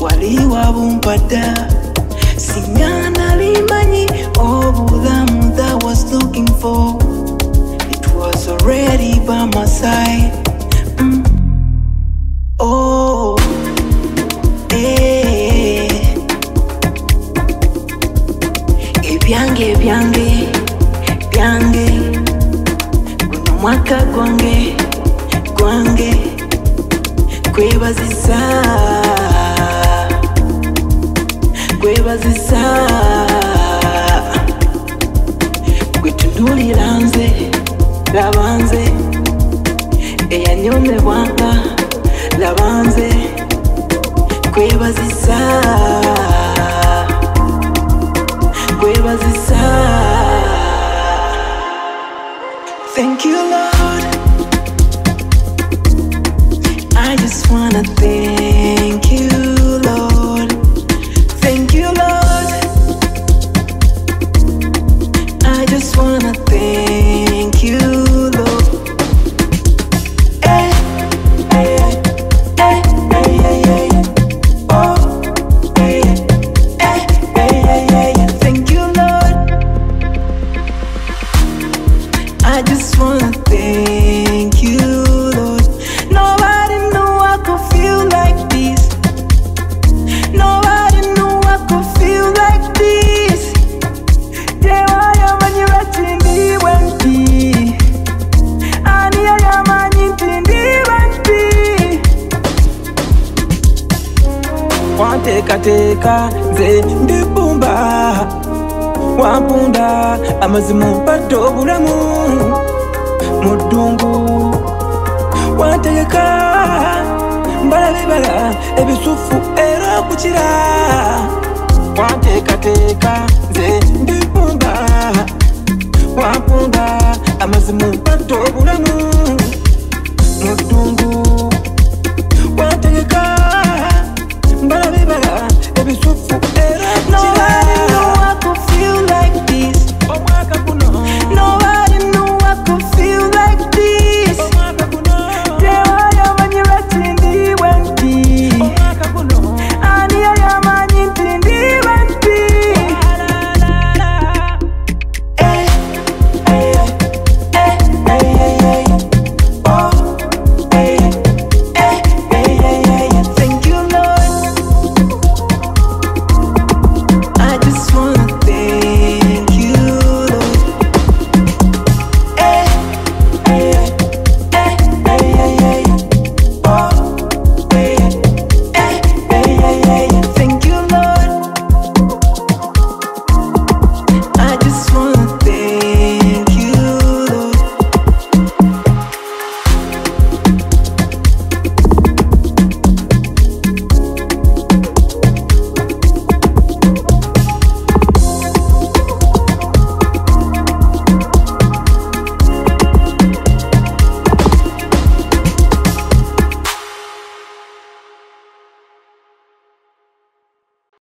waliwa bumpada singana limanyi obulamu that was looking for. It was already by my side. Mm. oh eh. ebyange byange guno mwaka gwange gwange kwebazisa kwebazisa gwetunulira nze laba nze eyanyomebwanga laba kwebazisa kwebazisa thank you lord i just wanna thank you lord thank you lord i just wanna thank you lord eh, eh, eh. Oh, eh, eh, eh. Thank you, Lord. I just wanna thank you, wanteekateeka nze ndibumba wampunda amazimu mpadde obulamu. Mu ddungu wantegeka mbala bibala ebisufu era okukira wanteekateeka nze ndibumba wampunda amazimu mpadde obulamu. Mu ddungu